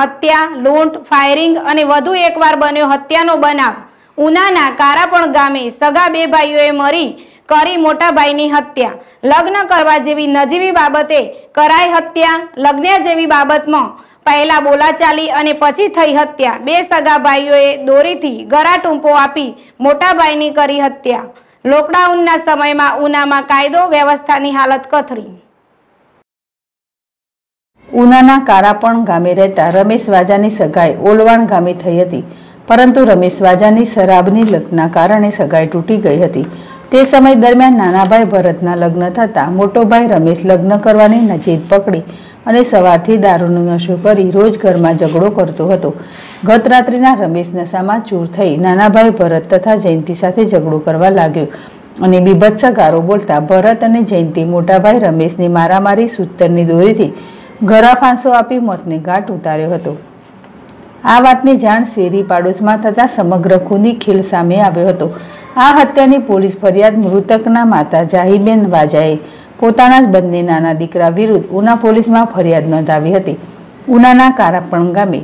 હત્યા, લૂંટ, ફાયરિંગ અને વધુ એકવાર બન્યો હત્યાનો બનાવ. ઉનાના કારાપણ ગામે સગા બે ભાઈઓએ મરી કરી મોટા ભાઈની હત્યા. લગ્ન કરવા જેવી નજીવી બાબતે કરાઈ હત્યા, લગ્ન જેવી બાબતમાં પહેલા બોલાચાલી અને પછી થઈ હત્યા. બે સગા ભાઈઓએ દોરીથી ગરા ટૂંપો આપી મોટા ભાઈની કરી હત્યા. લોકડાઉનના સમયમાં ઉનામાં કાયદો વ્યવસ્થાની હાલત કથળી. ઉનાના કારાપણ ગામે રહેતા રમેશ વાજાની સગાઈ ઓલવાણ ગામે થઈ હતી. પરંતુ રમેશ વાજાની શરાબની લતના કારણે સગાઈ તૂટી ગઈ હતી. તે સમય દરમિયાન નાનાભાઈ ભરતના લગ્ન થતાં મોટોભાઈ રમેશ લગ્ન કરવાની નજીક પકડી અને સવારથી દારૂનો નશો કરી રોજ ઘરમાં ઝઘડો કરતો હતો. ગત રાત્રિના રમેશ નશામાં ચૂર થઈ નાનાભાઈ ભરત તથા જયંતિ સાથે ઝઘડો કરવા લાગ્યો અને બીભત્સ ગારો બોલતા ભરત અને જયંતિ મોટાભાઈ રમેશની મારામારી સૂતરની દોરીથી ગળા ફાંસો આપી મોતને ઘાટ ઉતાર્યો હતો. આ વાતની જાણ શેરી પાડોશમાં થતા સમગ્ર ખૂની ખીલ સામે આવ્યો હતો. આ હત્યાની પોલીસ ફરિયાદ મૃતકના માતા જાહીબેન વાજાએ પોતાના જ બંને નાના દીકરા વિરુદ્ધ ઉના પોલીસમાં ફરિયાદ નોંધાવી હતી. ઉનાના કારાપણ ગામે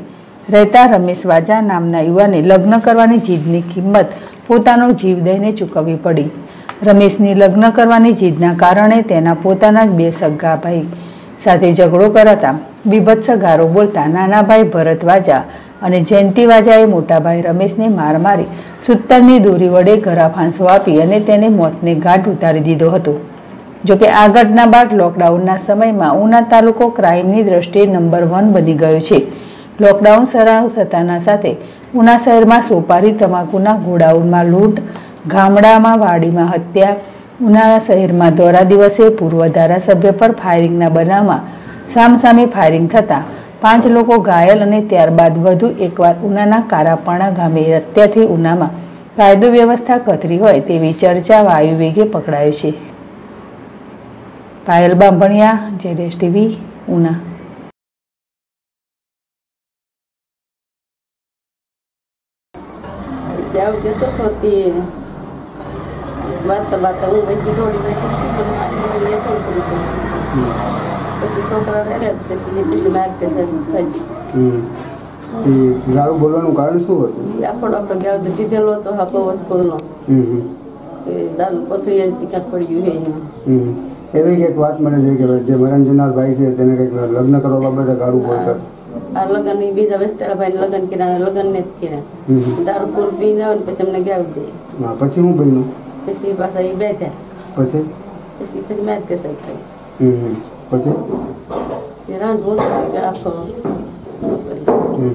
રહેતા રમેશ વાજા નામના યુવાને લગ્ન કરવાની જીદની કિંમત પોતાનો જીવ દઈને ચૂકવવી પડી. રમેશની લગ્ન કરવાની જીદના કારણે તેના પોતાના જ બે સગા ભાઈ સાથે ઝઘડો કરાતા બીભત્સ ગારો બોલતા નાનાભાઈ ભરત વાજા અને જયંતિ વાજાએ મોટાભાઈ રમેશને માર મારી સૂતરની દોરી વડે ઘરા ફાંસો આપી અને તેને મોતને ઘાટ ઉતારી દીધો હતો. જોકે આ ઘટના બાદ લોકડાઉનના સમયમાં ઉના તાલુકો ક્રાઇમની દ્રષ્ટિએ નંબર વન બની ગયો છે. લોકડાઉન શરૂ થતાના સાથે ઉના શહેરમાં સોપારી તમાકુના ગોડાઉનમાં લૂંટ, ગામડામાં વાડીમાં હત્યા ઉના શહેરમાં દોરા દિવસે પૂર્વ ધારાસભ્ય પર ફાયરિંગના બનાવમાં સામસામે ફાયરિંગ થતાં પાંચ લોકો ઘાયલ અને ત્યારબાદ વધુ એકવાર ઉનાના કારાપાણા ગામે અત્યારથી ઉનામાં કાયદો વ્યવસ્થા કથરી હોય તેવી ચર્ચા વાયુ વેગે પકડાયો છે. પાયલ બાંભણિયા, જેડેશ ટીવી, ઉના. ત્યાં જતો વાંચતા વાંચતા હું વૈકી દોડી મારી કરી પછી છોકરા રહે પછી એ પછી મારે થઈ હમ. એ ગાળું બોલવાનું કારણ શું હતું? આખો આપણે ગયા તો કીધેલો હતો હા વસ્તુનો સ્કૂલનો હમ હમ. કે દારૂ પથરી ક્યાંક પડ્યું હે એનું. એવી કંઈક વાત મળે છે કે જે મરણ જનાર ભાઈ છે તેને કંઈક લગ્ન કરવા બાબતે ગાળું બોલતા. આ લગ્ન બીજા વેસ્તરા ભાઈ લગ્ન કર્યા લગ્ન ને જ કર્યા. હમ. દારૂ પૂર આવે ને પછી અમને ગાવી દે. પછી હું બન્યું પછી પાછા એ બેઠા પછી પછી પછી મારે કે થઈ હમ હમ. પછી એ રાંધવું ગળા હમ